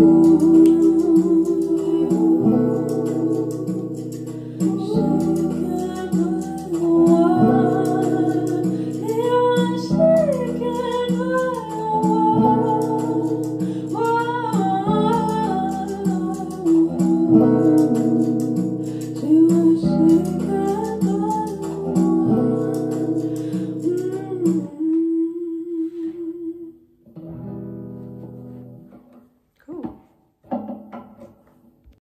Ooh.